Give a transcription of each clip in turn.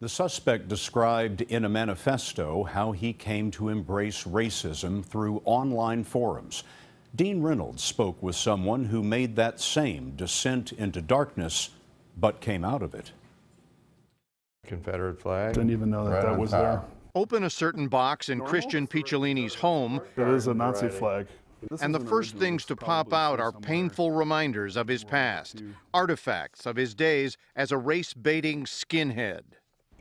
The suspect described in a manifesto how he came to embrace racism through online forums. Dean Reynolds spoke with someone who made that same descent into darkness, but came out of it. Confederate flag. Didn't even know that Right that was top. there. Open a certain box in Christian Picciolini's home, It is a Nazi flag. This and the first things to pop out are somewhere. painful reminders of his past, artifacts of his days as a race baiting skinhead.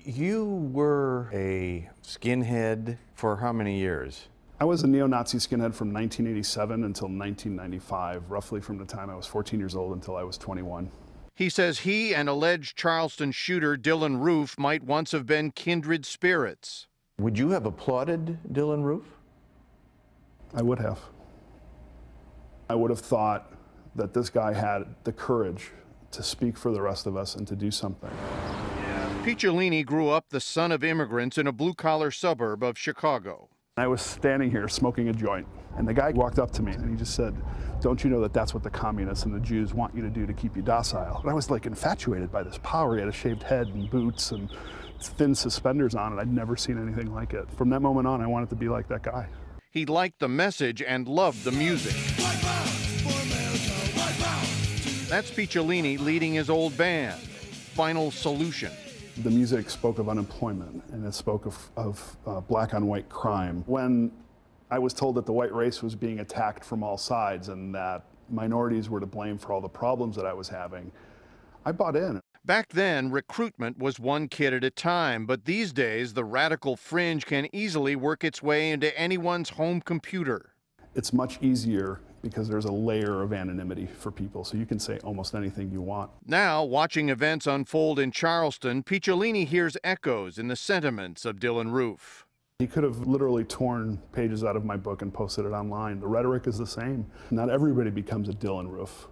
You were a skinhead for how many years? I was a neo-Nazi skinhead from 1987 until 1995, roughly from the time I was 14 years old until I was 21. He says he and alleged Charleston shooter Dylann Roof might once have been kindred spirits. Would you have applauded Dylann Roof? I would have. I would have thought that this guy had the courage to speak for the rest of us and to do something. Picciolini grew up the son of immigrants in a blue collar suburb of Chicago. I was standing here smoking a joint, and the guy walked up to me and he just said, Don't you know that that's what the communists and the Jews want you to do to keep you docile? And I was like infatuated by this power. He had a shaved head and boots and thin suspenders on and I'd never seen anything like it. From that moment on, I wanted to be like that guy. He liked the message and loved the music. That's Picciolini leading his old band, Final Solution. The music spoke of unemployment and it spoke of, of uh, black on white crime. When I was told that the white race was being attacked from all sides and that minorities were to blame for all the problems that I was having, I bought in. Back then, recruitment was one kid at a time, but these days, the radical fringe can easily work its way into anyone's home computer. It's much easier because there's a layer of anonymity for people, so you can say almost anything you want. Now, watching events unfold in Charleston, Picciolini hears echoes in the sentiments of Dylann Roof. He could have literally torn pages out of my book and posted it online. The rhetoric is the same. Not everybody becomes a Dylann Roof.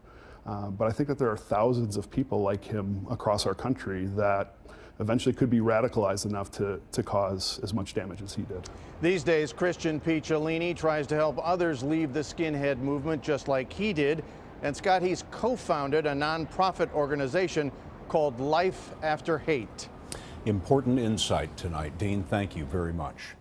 Uh, but I think that there are thousands of people like him across our country that eventually could be radicalized enough to, to cause as much damage as he did. These days, Christian Picciolini tries to help others leave the skinhead movement just like he did. And Scott, he's co founded a nonprofit organization called Life After Hate. Important insight tonight. Dean, thank you very much.